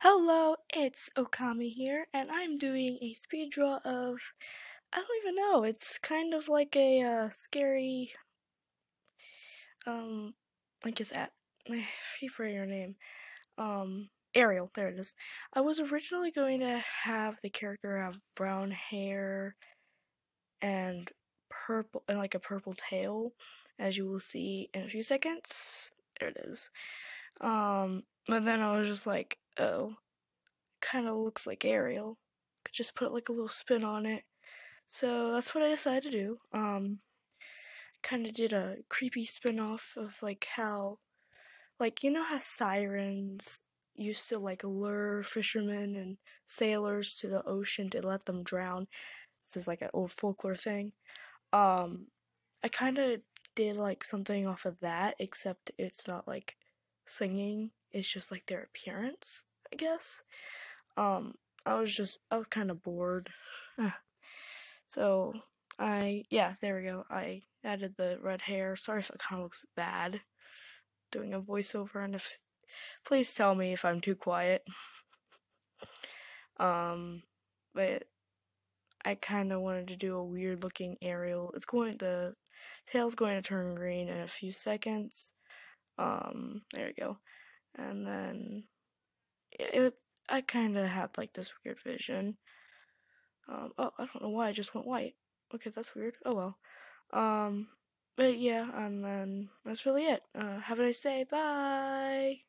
Hello, it's Okami here, and I'm doing a speed draw of. I don't even know. It's kind of like a uh, scary. Um, like is that? I forget your name. Um, Ariel. There it is. I was originally going to have the character have brown hair and purple and like a purple tail, as you will see in a few seconds. There it is. Um, but then I was just like, oh, kind of looks like Ariel. Could just put like a little spin on it. So that's what I decided to do. Um, kind of did a creepy spin off of like how, like, you know how sirens used to like lure fishermen and sailors to the ocean to let them drown. This is like an old folklore thing. Um, I kind of did like something off of that, except it's not like singing, it's just like their appearance, I guess. Um, I was just, I was kind of bored. so, I, yeah, there we go. I added the red hair. Sorry if it kind of looks bad doing a voiceover, and if, please tell me if I'm too quiet. um, but I kind of wanted to do a weird looking Ariel. It's going, the tail's going to turn green in a few seconds. Um, there we go. And then it, I kind of had like this weird vision. Um, oh, I don't know why I just went white. Okay, that's weird. Oh well. Um, but yeah, and then that's really it. Uh, have a nice day. Bye.